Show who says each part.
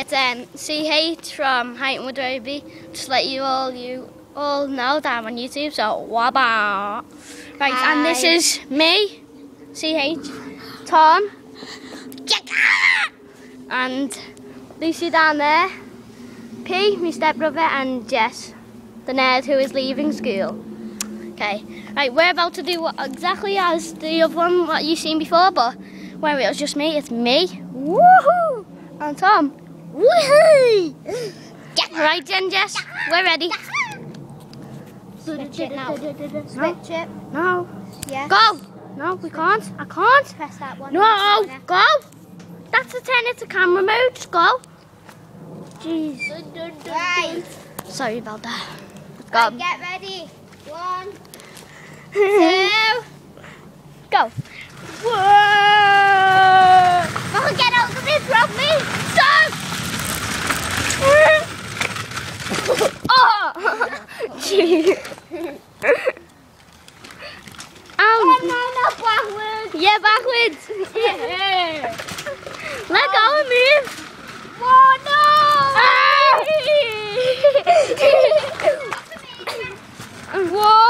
Speaker 1: It's um, CH from Heighton Wood Roby. Just let you all you all know that I'm on YouTube. So wabba. Right,
Speaker 2: Hi.
Speaker 1: and this is me, CH, Tom, and Lucy down there, P, my stepbrother, and Jess, the nerd who is leaving school. Okay, right, we're about to do what, exactly as the other one what you've seen before, but where it was just me, it's me, woohoo, and Tom, woohoo. Right then, Jess, we're ready.
Speaker 2: Switch it now. Switch it.
Speaker 1: no,
Speaker 2: Yeah.
Speaker 1: go. No, we can't. I can't.
Speaker 2: Press that one.
Speaker 1: No, go. That's the ten. It's a camera mode. Just go. Jeez.
Speaker 2: Right.
Speaker 1: Sorry about that. Let's
Speaker 2: Right,
Speaker 1: go.
Speaker 2: Get ready. One, two.
Speaker 1: Go.
Speaker 2: oh! Ow.
Speaker 1: Oh,
Speaker 2: no, no, backwards.
Speaker 1: Yeah, backwards.
Speaker 2: Yeah.
Speaker 1: Let go of me.
Speaker 2: Oh, no.
Speaker 1: Ah. Whoa.